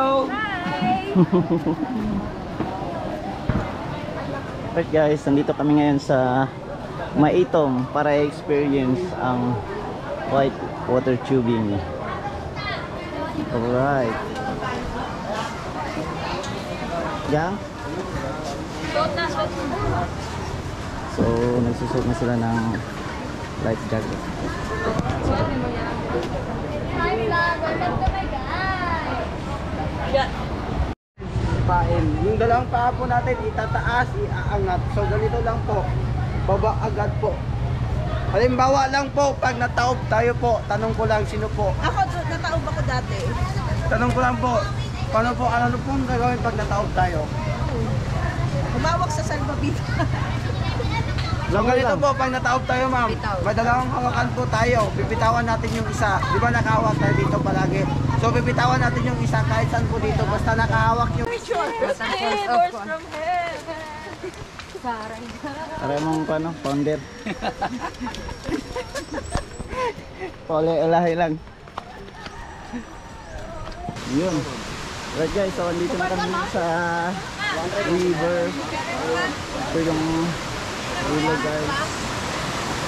Hello. Alright guys, nandito kami ngayon sa Maitom para experience ang white water tubing. Alright. Yang? Suot na, suot. So, nagsusuot na sila ng life jacket. Hi welcome to my guys. Yan. Pain. Yung dalawang paa po natin itataas, iaangat. So ganito lang po. Baba agad po. Halimbawa lang po, pag nataob tayo po, tanong ko lang sino po. Ako, nataob ako dati. Tanong ko lang po, paano po, ano po ang gagawin pag nataob tayo? Humawak sa salbabida. So ganito po, pag nataob tayo ma'am, may dalawang hawakan po tayo. Bibitawan natin yung isa. Di ba nakahawak tayo dito palagi? So bibitawan natin yung isa kahit saan po dito. Basta nakahawak yung Neighbors from heaven. Sarang. Para mong ano, founder. Pole ulahi lang. Yun. Right guys, so andito na kami sa river. Ito yung river guys.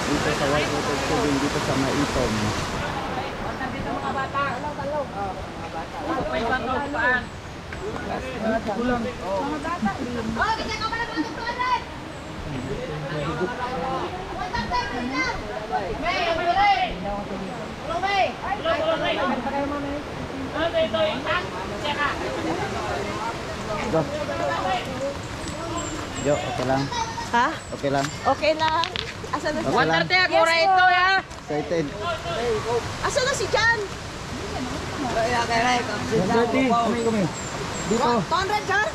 Dito sa White Water Tubing, dito sa Maitom. Go. Yo, okay lang. Ha? Okay lang. Okay lang. Asa na si Okay lang. Yes, po. Excited. Asa na si Jan? Dito. 200 Jan?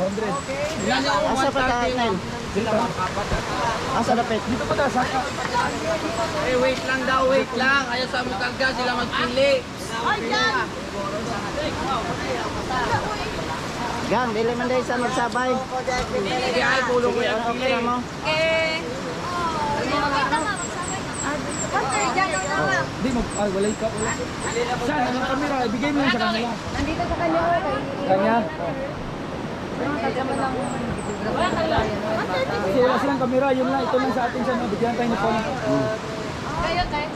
Asa pa tayo? Asa dapat? Dito pa tayo, saka. Eh, wait lang daw, wait lang. Ayaw sa mukagga sila magpili. Ay! Gang, dili man dahil sa magsabay. Sige, ay, pulong ko yung Okay mo. Eh. Di mo, ay, walay ka. Saan, anong kamera? Ibigay mo lang sa kanila. Nandito sa kanya. Kanya? Kasi wala silang kamera, yun lang. Ito lang sa atin siya. Bigyan tayo ni Paul. Kayo, tayo.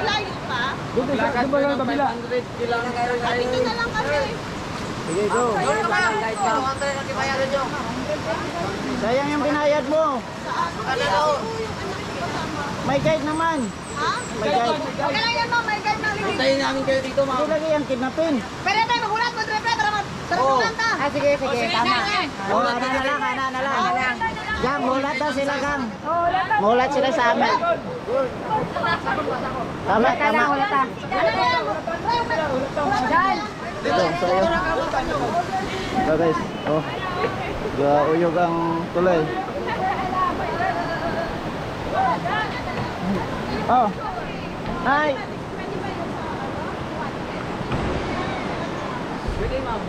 Malayo pa? Doon tayo sa ba kabila? 100 kilang kayo Dito na lang kami. Sige, go. Sayang yung binayad mo. May guide naman. Ha? May guide. Okay lang yan, ma'am. May guide na rin. Antayin namin kayo dito, Hindi ma'am. lagi yung kidnapin. Pwede tayo magulat mo, Dre, para mag- para Oo. magulat ka. Ah, sige, sige. Tama. Oh, ana na lang, ana na lang. Gang, mulat daw sila, gang. Mulat sila sa amin. Tama, tama. Jan. Ito, sa'yo. Ito guys, oh. Gauyog ang tulay. Oh. Hi. Pwede, ma'am.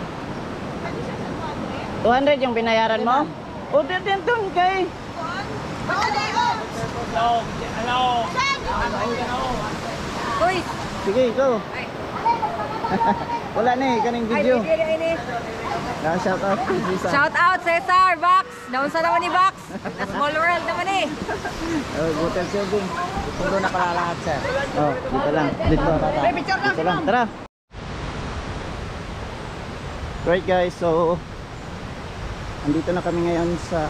200 yung binayaran mo? O, din din dun kay. Uy! Sige, go. Wala na eh, kaning video. Na-shout out si Sisa. Shout out, Cesar, Box. Naunsa naman ni Box. Na small world naman eh. Oh, Butel Silving. Pulo na pala lahat, sir. Oh, dito lang. Dito. Dito lang. Tara. Right guys, so andito na kami ngayon sa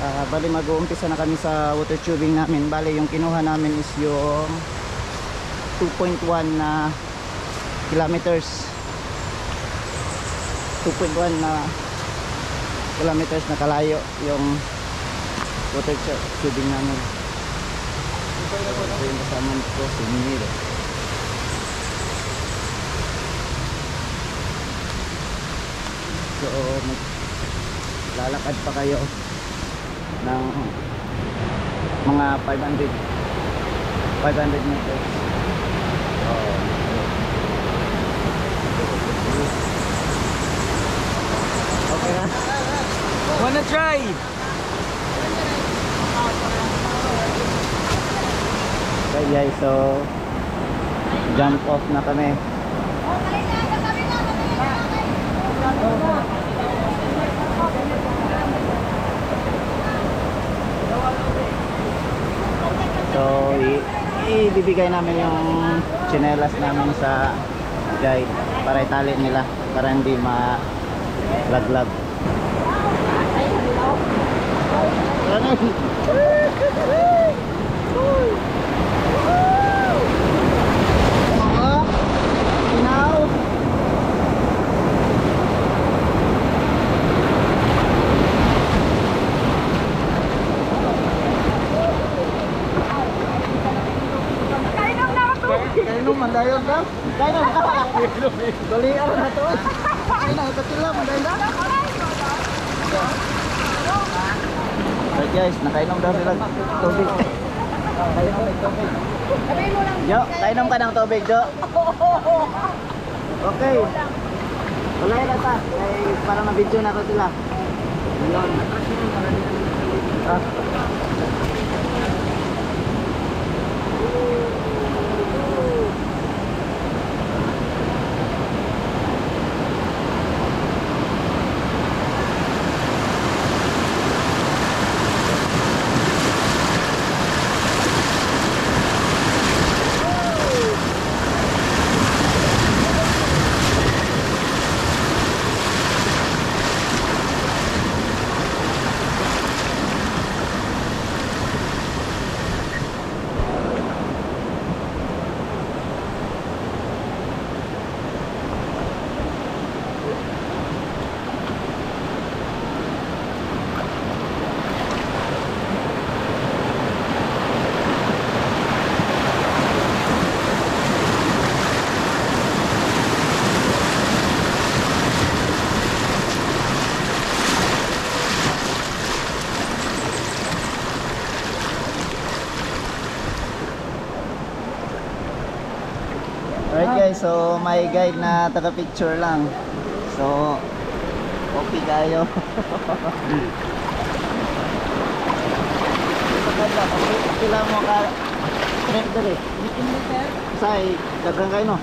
ah, bali mag-uumpisa na kami sa water tubing namin. Bali yung kinuha namin is yung 2.1 na kilometers. 2.1 na kilometers na kalayo yung water tu- tubing namin. Ito yung kasama ko, si Neil. So, lalakad pa kayo ng mga 500 500 meters. Oh. Okay na. Wanna try? Alright guys, so jump off na kami. So, ibibigay namin yung chinelas namin sa guide para itali nila para hindi ma-laglag. Ano? Oo. Kainom mandayon ka? Kainom ka? Balian na to. Kainom ka sila mandayon ka? Alright guys, nakainom daw sila tubig. Kainom ng tubig. Jo, kainom ka ng tubig, Jo. Okay. Wala na ta. Ay, para ma-video na ko sila. Yun. Ah. Alright guys, so may guide na taga picture lang. So, okay kayo. Sila mo ka trip dali. Say, dagang kayo no?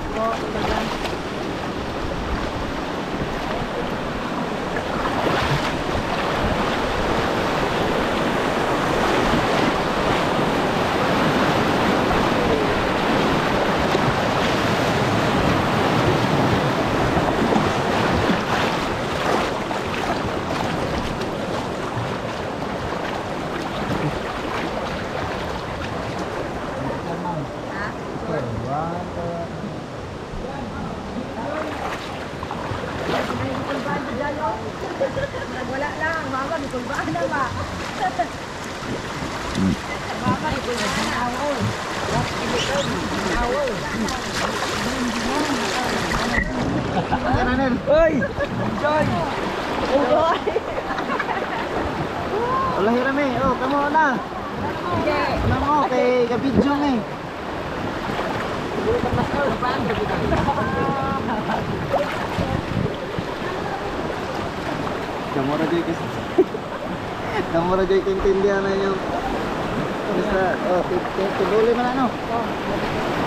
Wala lang, mama, may kulbaan na ba? Mama, may kulbaan na ako. Hoy! Joy! Wala hirami. Oh, kamo na. Ano mo kay kabidyo ni. Kamu ra joy kasi. Kamu ra joy kintindihan na yung Basta, oh, tibuli man ano. Talaga,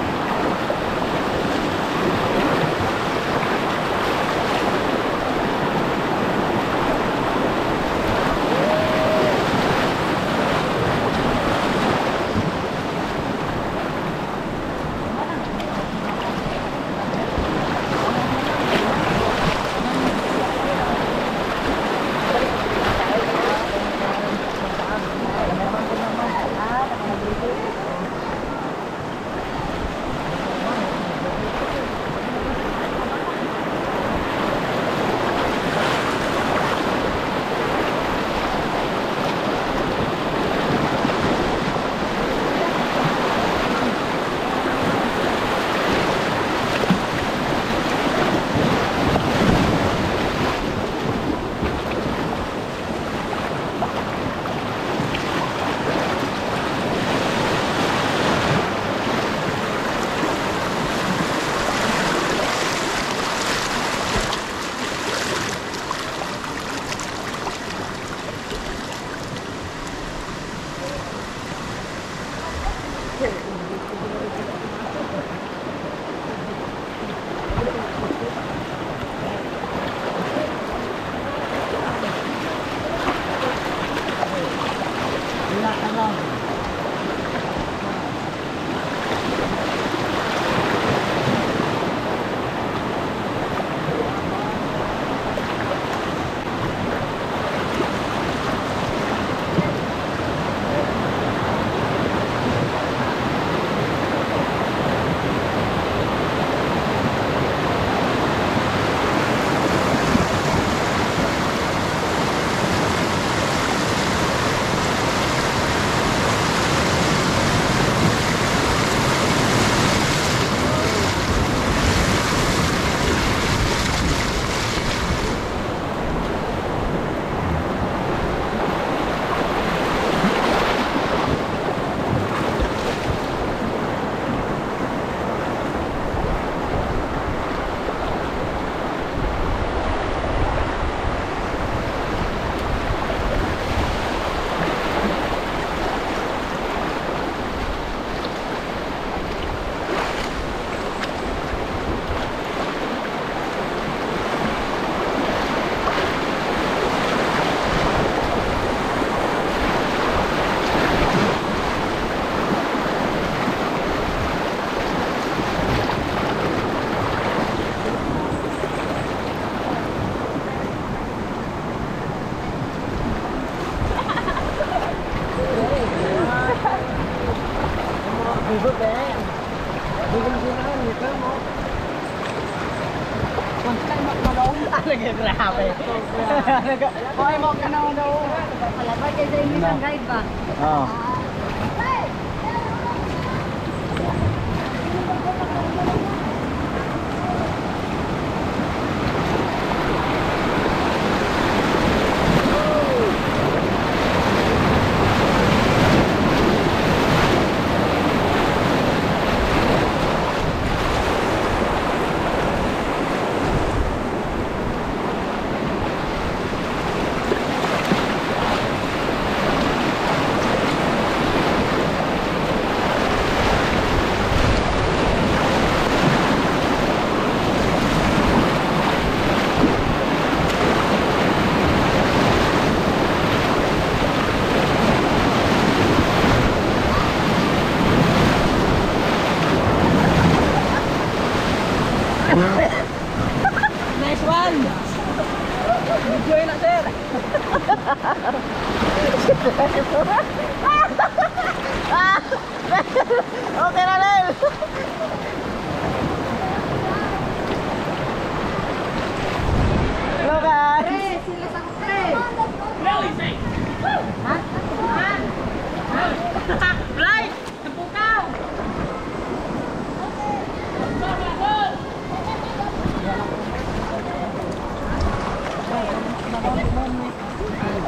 Here.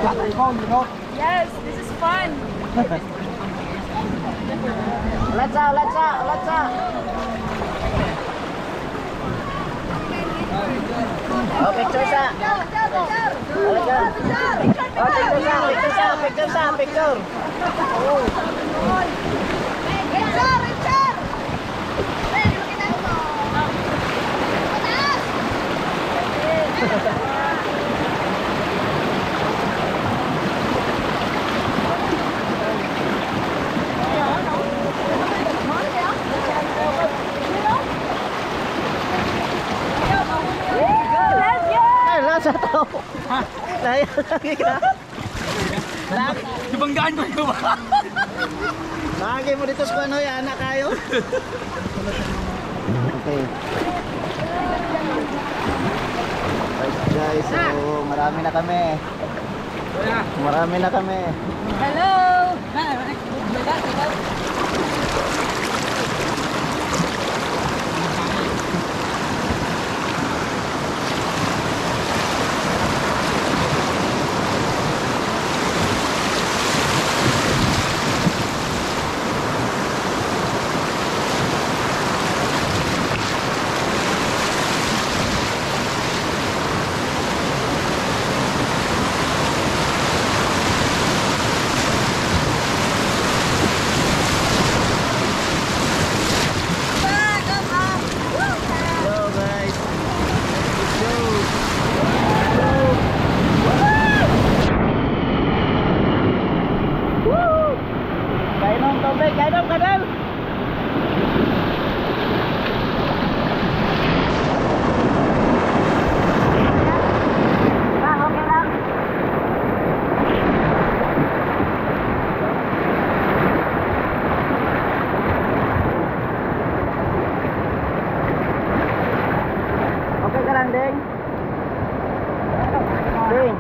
Yes, this is fun. Let's out, let's out, let's out! Oh, picture sa! Talaga! Oh, picture sa, picture sa, picture sa, picture! Richard, Richard! Hey, looking at mo. Mataas! Let's go! Nasa tao! Laya lagi ka! Lagi! Nabanggaan ko ito ba? Lagi mo dito sa Panoy, anak kayo! Okay. Guys, guys, so marami na kami. Marami na kami. Hello! Hello guys. Let's go. Woo! Kainom tubig, kainom kadal. Ah, okay lang. Okay ka lang, Deng? Deng?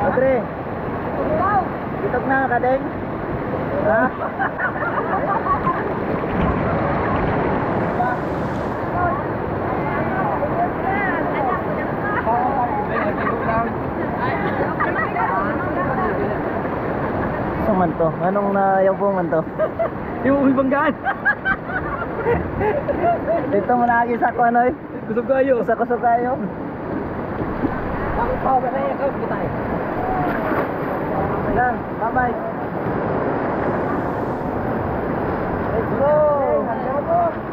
Audrey? Itok na ka, Deng? Ha? Saan man to? Anong man to? Yung banggaan. Dito mo na sa ko ano eh. Kusog kayo. Sa kusog tayo. Oh, ba na yung kita eh? Lang, bye-bye. Let's go!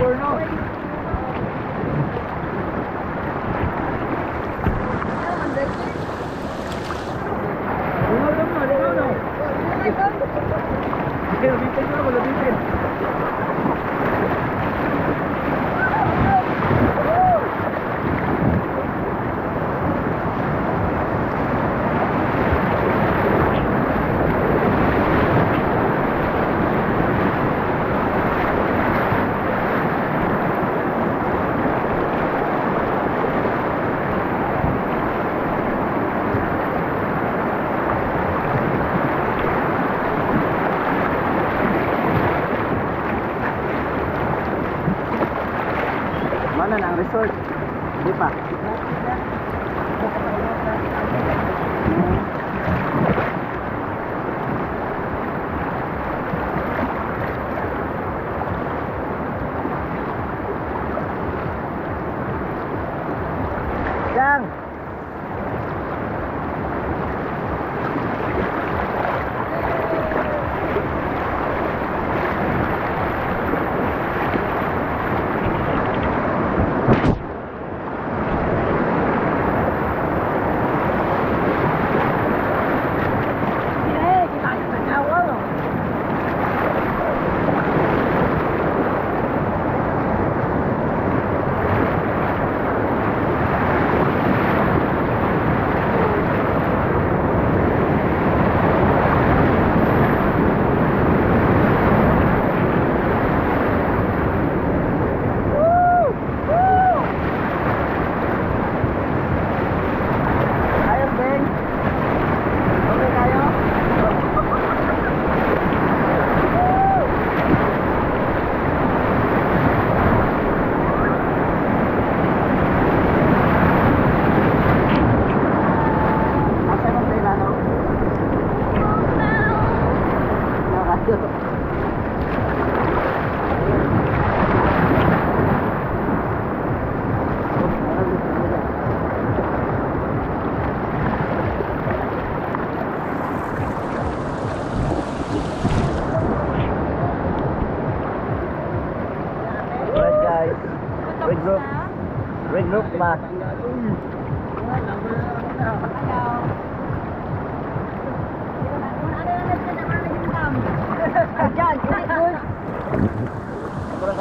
We're not.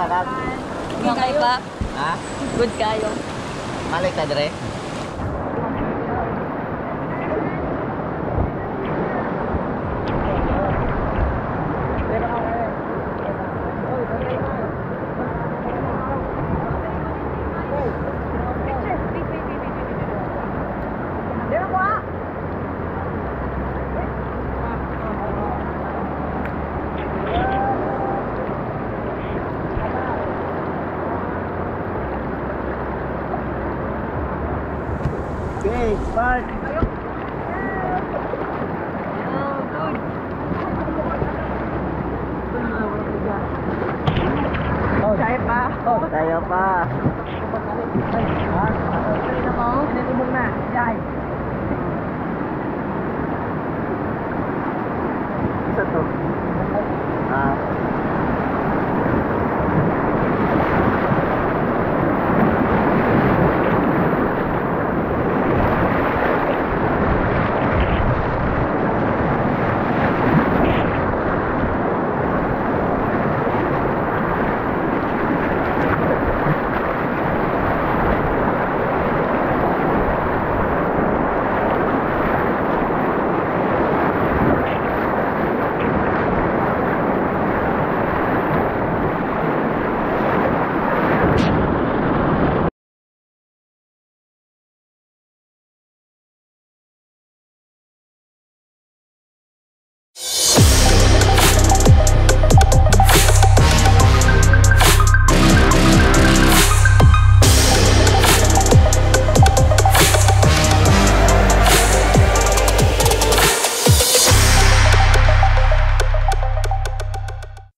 Arab. Okay? Ha? Good kayo. Malik ka, Dre? 吧。